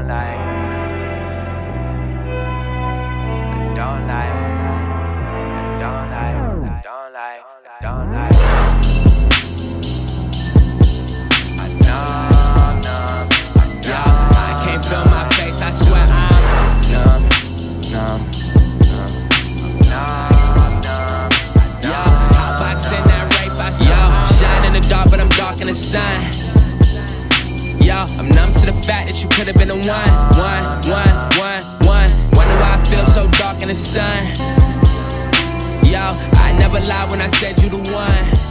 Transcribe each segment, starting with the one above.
don't like. I don't like. I don't like. I don't like. I don't like. I fact that you could have been the one, one, one, one, one. Wonder why I feel so dark in the sun. Yo, I never lied when I said you the one.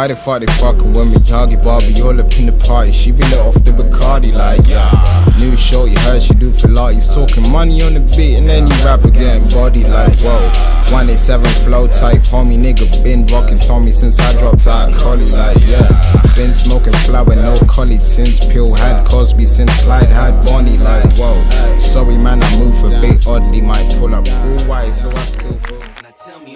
Why the fuck they fucking with me? Yagi Barbie all up in the party. She be let off the Bacardi like yeah. New show, you heard she do Pilates. Talking money on the beat and then you rap again. Body like whoa. 187 flow type, homie nigga. Been rocking Tommy since I dropped out collie like yeah. Been smoking flower, no collie since Pill had Cosby, since Clyde had Bonnie like whoa. Sorry man, I move a bit oddly. Might pull up cool white, so I still feel.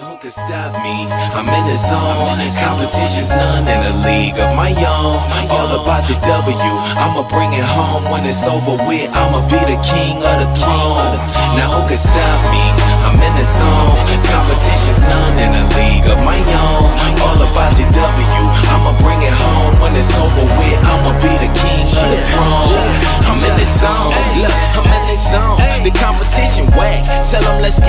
Who can stop me. I'm in the zone. Competition's none in a league of my own. All about the W. I'ma bring it home when it's over with. I'ma be the king of the throne. Now who can stop me? I'm in the zone. Competition's none in a league of my own. All about the W. I'ma bring it home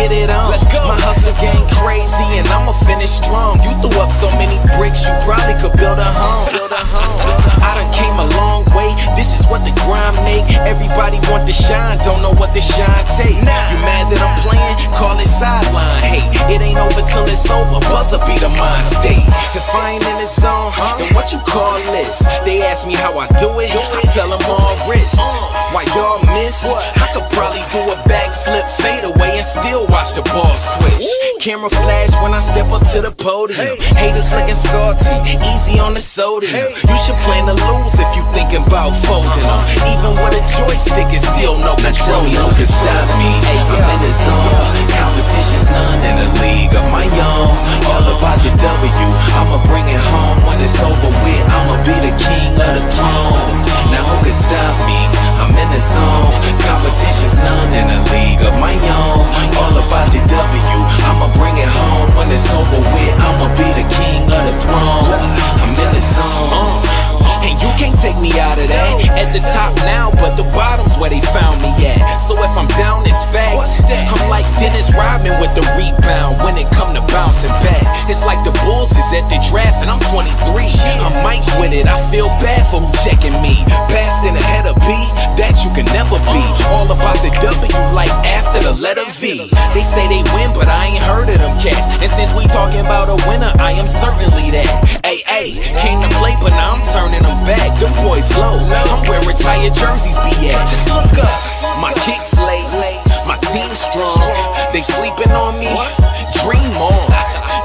get it on. My hustle game crazy and I'ma finish strong. You threw up so many bricks, you probably could build a home. Build a home. I done came a long way. This is what the grind make. Everybody want to shine, don't know what the shine take. You mad that I'm playing? Call it sideline. Hey, it ain't over till it's over. Buzzer be the mind state. If I ain't in the zone, then what you call this? They ask me how I do it. I tell them all wrist. Uh. Why y'all miss? What? I could probably do still watch the ball switch. Camera flash when I step up to the podium. Haters looking salty, easy on the sodium. You should plan to lose if you thinking about folding them. Even with a joystick, it's still no control. No can stop me. I'm in the zone. Competition's none I'm facts. I'm like Dennis Rodman with the rebound when it come to bouncing back. It's like the Bulls is at the draft and I'm 23. I'm Mike with it. I feel bad for who checking me. Passed in ahead of B, that you can never be. All about the W, like after the letter V. They say they win, but I ain't heard of them cats. And since we talking about a winner, I am certainly that. Hey, hey, came to play, but now I'm turning them back. Them boys low. I'm where retired jerseys be at. Just look up. My kicks lace, strong. They sleeping on me, dream on.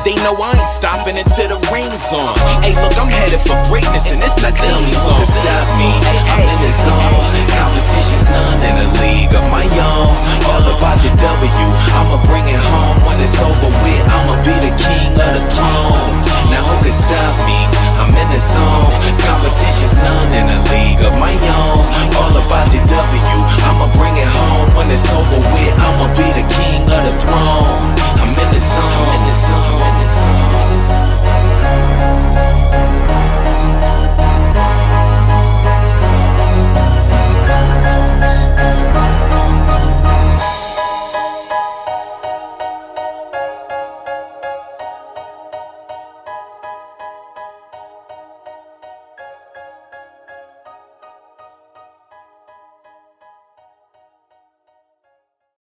They know I ain't stopping until the ring's on. Hey, look, I'm headed for greatness, and it's not telling me song. stop me, I'm in the zone. Competition's none in the league of my own. All